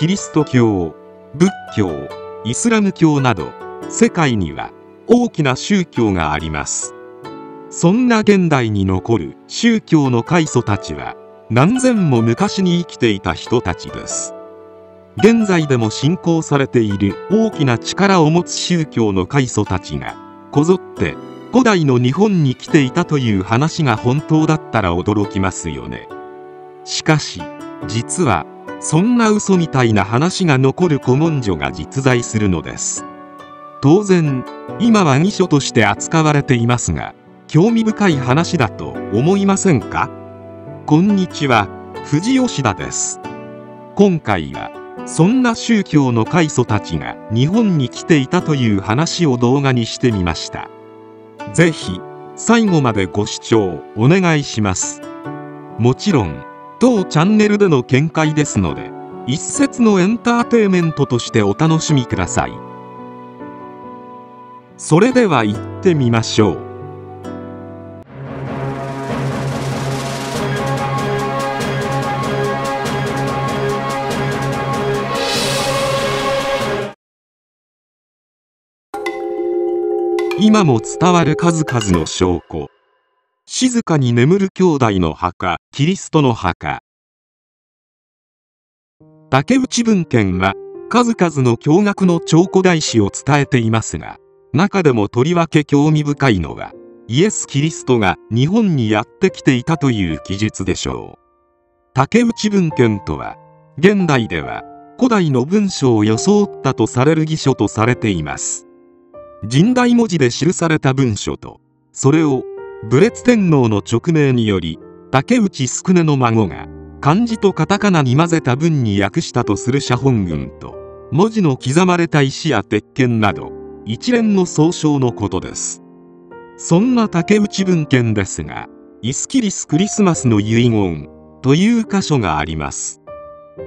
キリスト教仏教イスラム教など世界には大きな宗教があります。そんな現代に残る宗教の開祖たちは何千も昔に生きていた人たちです。現在でも信仰されている大きな力を持つ宗教の開祖たちがこぞって古代の日本に来ていたという話が本当だったら驚きますよね。しかし実はそんな嘘みたいな話が残る古文書が実在するのです。当然今は偽書として扱われていますが興味深い話だと思いませんか？こんにちは藤吉田です。今回はそんな宗教の開祖たちが日本に来ていたという話を動画にしてみました。ぜひ最後までご視聴お願いします。もちろん当チャンネルでの見解ですので一説のエンターテイメントとしてお楽しみください。それでは行ってみましょう。今も伝わる数々の証拠。静かに眠る兄弟の墓キリストの墓。竹内文献は数々の驚愕の彫古代史を伝えていますが中でもとりわけ興味深いのはイエス・キリストが日本にやってきていたという記述でしょう。竹内文献とは現代では古代の文章を装ったとされる義書とされています。神代文字で記された文書とそれを武烈天皇の勅命により竹内宿根の孫が漢字とカタカナに混ぜた文に訳したとする写本群と文字の刻まれた石や鉄剣など一連の総称のことです。そんな竹内文献ですがイスキリスクリスマスの遺言という箇所があります。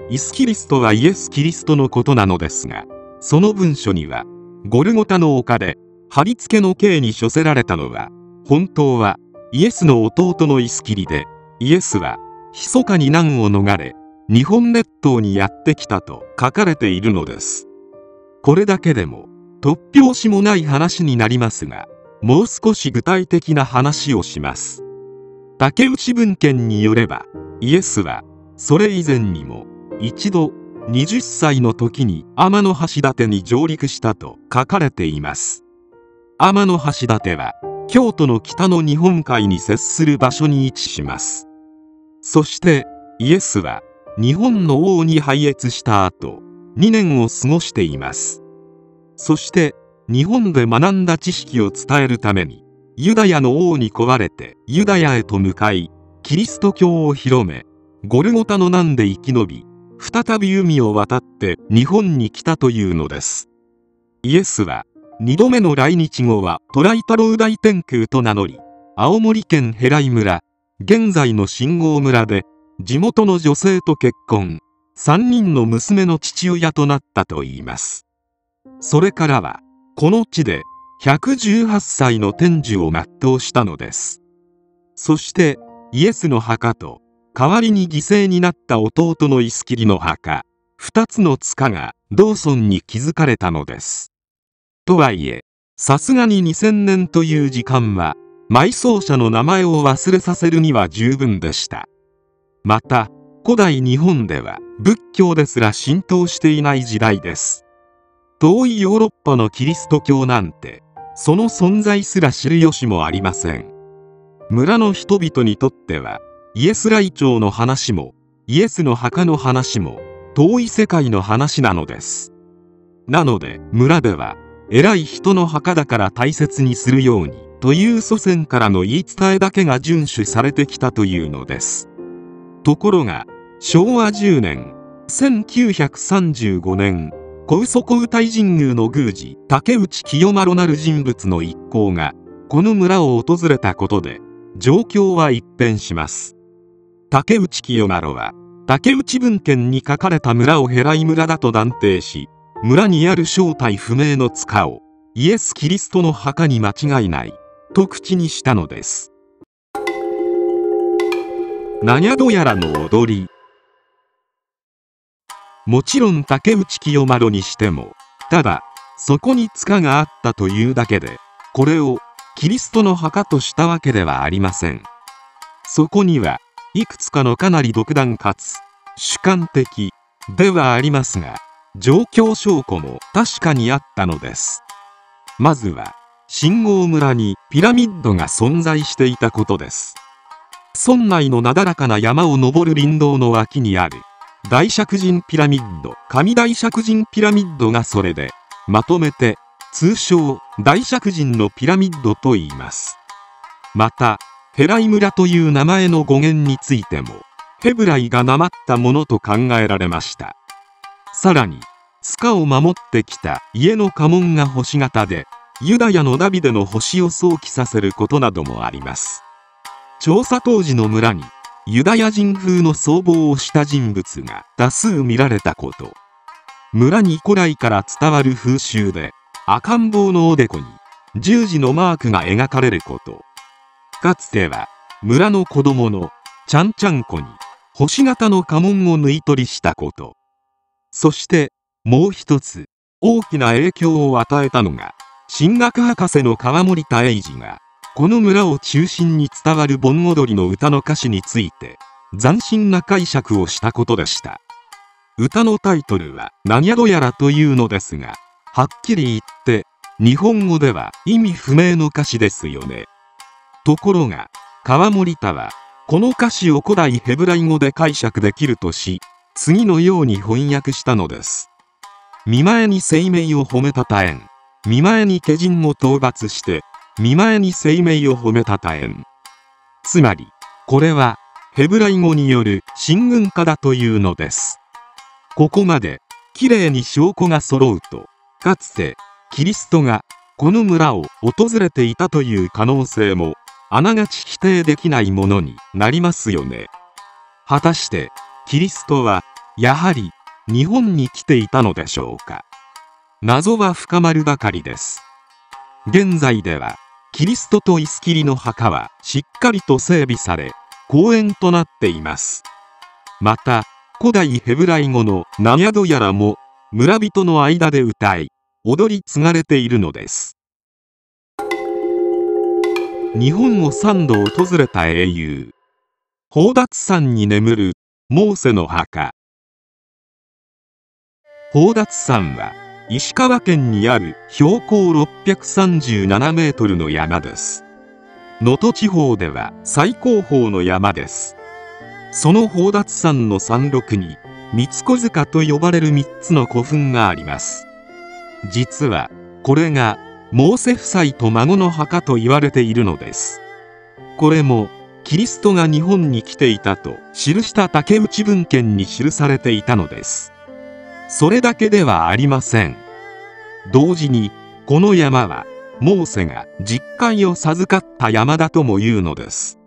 イスキリスとはイエス・キリストのことなのですがその文書にはゴルゴタの丘で貼り付けの刑に処せられたのは本当はイエスの弟のイスキリでイエスは密かに難を逃れ日本列島にやってきたと書かれているのです。これだけでも突拍子もない話になりますがもう少し具体的な話をします。竹内文献によればイエスはそれ以前にも一度20歳の時に天橋立に上陸したと書かれています。天橋立は京都の北の日本海に接する場所に位置します。そしてイエスは日本の王に拝謁した後2年を過ごしています。そして日本で学んだ知識を伝えるためにユダヤの王に請われてユダヤへと向かいキリスト教を広めゴルゴタの難で生き延び再び海を渡って日本に来たというのです。イエスは2度目の来日後はトライ太郎大天空と名乗り青森県平井村現在の信号村で地元の女性と結婚。3人の娘の父親となったといいます。それからはこの地で118歳の天寿を全うしたのです。そしてイエスの墓と代わりに犠牲になった弟のイスキリの墓2つの塚が同村に築かれたのです。とはいえさすがに2000年という時間は埋葬者の名前を忘れさせるには十分でした。また古代日本では仏教ですら浸透していない時代です。遠いヨーロッパのキリスト教なんてその存在すら知る由もありません。村の人々にとってはイエス来朝の話もイエスの墓の話も遠い世界の話なのです。なので村では偉い人の墓だから大切にするようにという祖先からの言い伝えだけが遵守されてきたというのです。ところが昭和10年1935年小嘘小歌神宮の宮司竹内清丸なる人物の一行がこの村を訪れたことで状況は一変します。竹内清丸は竹内文献に書かれた村をヘライ村だと断定し村にある正体不明の塚をイエス・キリストの墓に間違いないと口にしたのです。ナニャドヤラの踊り。もちろん竹内清丸にしてもただそこに塚があったというだけでこれをキリストの墓としたわけではありません。そこにはいくつかのかなり独断かつ主観的ではありますが状況証拠も確かにあったのです。まずは信号村にピラミッドが存在していたことです。村内のなだらかな山を登る林道の脇にある大釈神ピラミッド上大釈神ピラミッドがそれでまとめて通称大釈神のピラミッドと言います。またヘライ村という名前の語源についてもヘブライがなまったものと考えられました。さらに塚を守ってきた家の家紋が星型でユダヤのダビデの星を想起させることなどもあります。調査当時の村にユダヤ人風の装帽をした人物が多数見られたこと。村に古来から伝わる風習で赤ん坊のおでこに十字のマークが描かれること。かつては村の子供のちゃんちゃんこに星型の家紋を縫い取りしたこと。そしてもう一つ大きな影響を与えたのが神学博士の川森田英二がこの村を中心に伝わる盆踊りの歌の歌詞について斬新な解釈をしたことでした。歌のタイトルは何宿やらというのですがはっきり言って日本語では意味不明の歌詞ですよね。ところが川森田はこの歌詞を古代ヘブライ語で解釈できるとし次のように翻訳したのです。見前に生命を褒めたたえん。見前に化人を討伐して見前に生命を褒めたたえん。つまりこれはヘブライ語による進軍化だというのです。ここまできれいに証拠が揃うとかつてキリストがこの村を訪れていたという可能性もあながち否定できないものになりますよね。果たしてキリストはやはり日本に来ていたのでしょうか。謎は深まるばかりです。現在ではキリストとイスキリの墓はしっかりと整備され公園となっています。また古代ヘブライ語のナヤドヤラも村人の間で歌い踊り継がれているのです。日本を3度訪れた英雄宝達山に眠るモーセの墓。宝達山は石川県にある標高637メートルの山です。能登地方では最高峰の山です。その宝達山の山麓に三子塚と呼ばれる3つの古墳があります。実はこれがモーセ夫妻と孫の墓と言われているのです。これもキリストが日本に来ていたと記した竹内文献に記されていたのです。それだけではありません。同時にこの山はモーセが実会を授かった山だとも言うのです。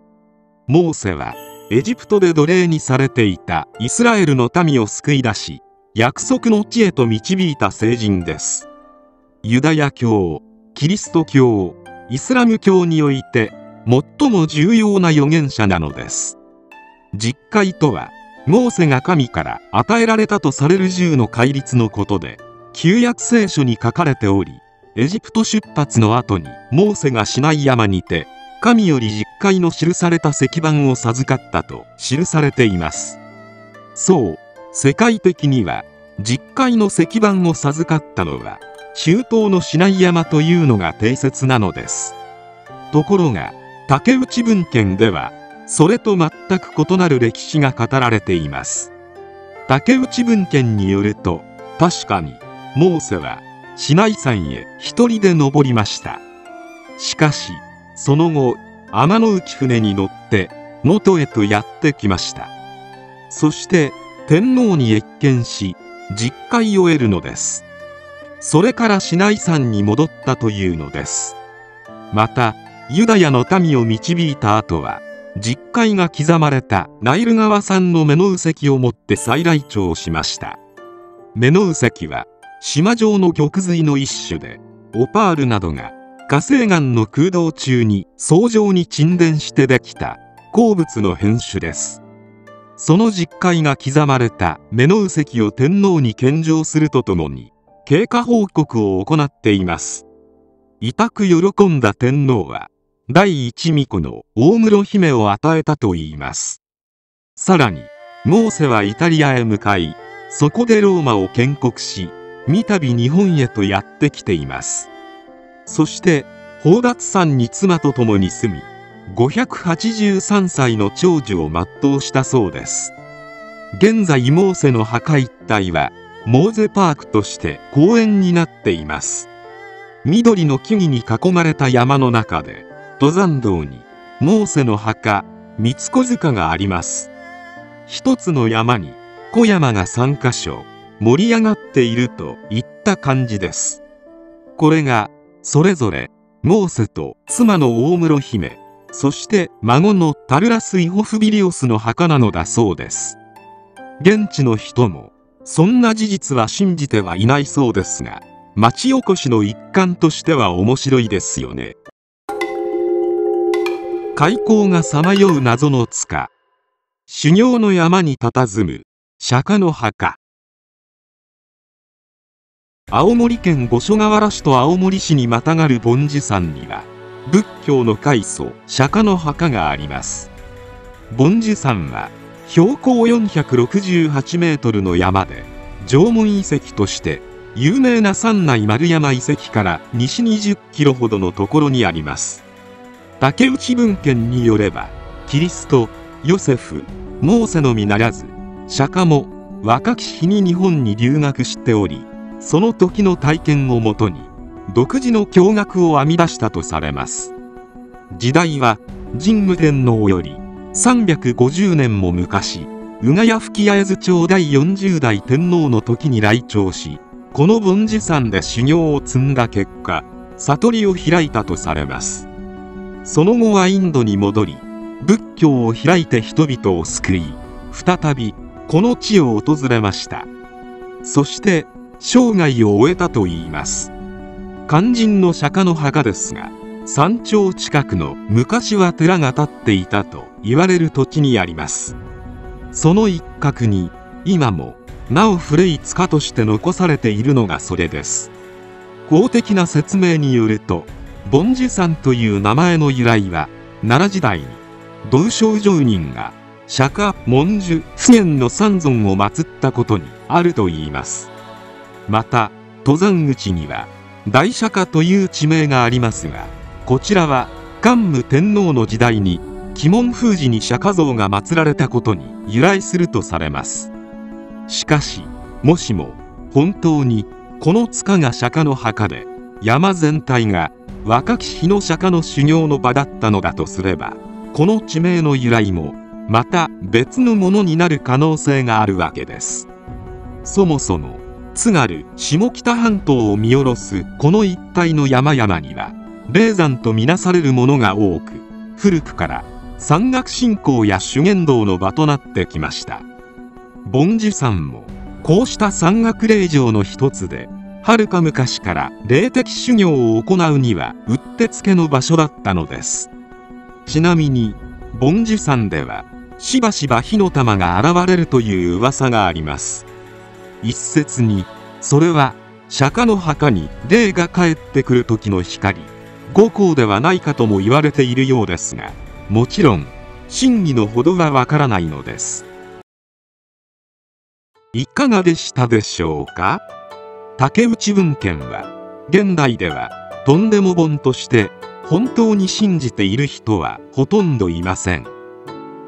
モーセはエジプトで奴隷にされていたイスラエルの民を救い出し約束の地へと導いた聖人です。ユダヤ教キリスト教イスラム教において最も重要な預言者なのです。実会とはモーセが神から与えられたとされる十の戒律のことで旧約聖書に書かれておりエジプト出発の後にモーセがシナイ山にて神より実会の記された石板を授かったと記されています。そう世界的には実会の石板を授かったのは中東のシナイ山というのが定説なのです。ところが竹内文献ではそれと全く異なる歴史が語られています。竹内文献によると確かにモーセは市内山へ一人で登りました。しかしその後天の内船に乗って能登へとやってきました。そして天皇に謁見し実戒を得るのです。それから市内山に戻ったというのです。またユダヤの民を導いた後は実会が刻まれたナイル川産のメノウ石を持って再来庁しました。メノウ石は島状の玉髄の一種でオパールなどが火星岩の空洞中に層状に沈殿してできた鉱物の変種です。その実戒が刻まれた目の石を天皇に献上するとともに経過報告を行っています。痛く喜んだ天皇は第一巫女の大室姫を与えたといいます。さらにモーセはイタリアへ向かいそこでローマを建国し三度日本へとやってきています。そして宝達山に妻と共に住み583歳の長寿を全うしたそうです。現在モーセの墓一帯はモーゼパークとして公園になっています。緑の木々に囲まれた山の中で登山道にモーセの墓三子塚があります。一つの山に小山が3箇所盛り上がっているといった感じです。これがそれぞれモーセと妻の大室姫そして孫のタルラス・イホフビリオスの墓なのだそうです。現地の人もそんな事実は信じてはいないそうですが町おこしの一環としては面白いですよね。開口がさまよう謎の塚。修行の山に佇む。釈迦の墓。青森県五所川原市と青森市にまたがる梵珠山には仏教の開祖釈迦の墓があります。梵珠山は標高468メートルの山で縄文遺跡として有名な山内丸山遺跡から西20キロほどのところにあります。竹内文献によればキリストヨセフモーセのみならず釈迦も若き日に日本に留学しておりその時の体験をもとに独自の驚愕を編み出したとされます。時代は神武天皇より350年も昔宇賀谷吹屋江津町第40代天皇の時に来庁しこの梵珠山で修行を積んだ結果悟りを開いたとされます。その後はインドに戻り仏教を開いて人々を救い再びこの地を訪れました。そして生涯を終えたといいます。肝心の釈迦の墓ですが山頂近くの昔は寺が建っていたと言われる土地にあります。その一角に今もなお古い塚として残されているのがそれです。公的な説明によると梵珠山という名前の由来は奈良時代に道正上人が釈迦文殊普賢の三尊を祀ったことにあるといいます。また登山口には大釈迦という地名がありますがこちらは桓武天皇の時代に鬼門封じに釈迦像が祀られたことに由来するとされます。しかしもしも本当にこの塚が釈迦の墓で山全体が若き日の釈迦の修行の場だったのだとすればこの地名の由来もまた別のものになる可能性があるわけです。そもそも津軽下北半島を見下ろすこの一帯の山々には霊山とみなされるものが多く古くから山岳信仰や修験道の場となってきました。梵珠山もこうした山岳霊場の一つではるか昔から霊的修行を行うにはうってつけの場所だったのです。ちなみに梵珠山ではしばしば火の玉が現れるという噂があります。一説にそれは釈迦の墓に霊が帰ってくる時の光。五光ではないかとも言われているようですがもちろん真偽のほどはわからないのです。いかがでしたでしょうか？竹内文献は現代ではとんでも本として本当に信じている人はほとんどいません。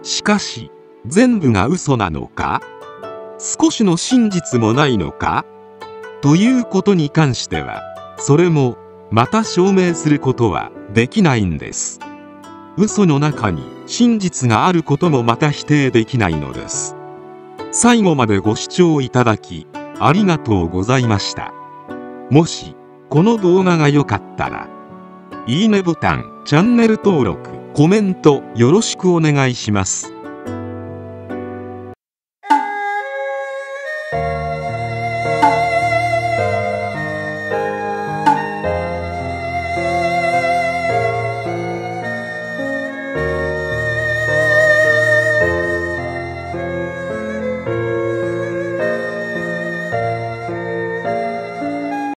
しかし全部が嘘なのか少しの真実もないのかということに関してはそれもまた証明することはできないんです。嘘の中に真実があることもまた否定できないのです。最後までご視聴いただきありがとうございました。もしこの動画が良かったらいいねボタンチャンネル登録コメントよろしくお願いします。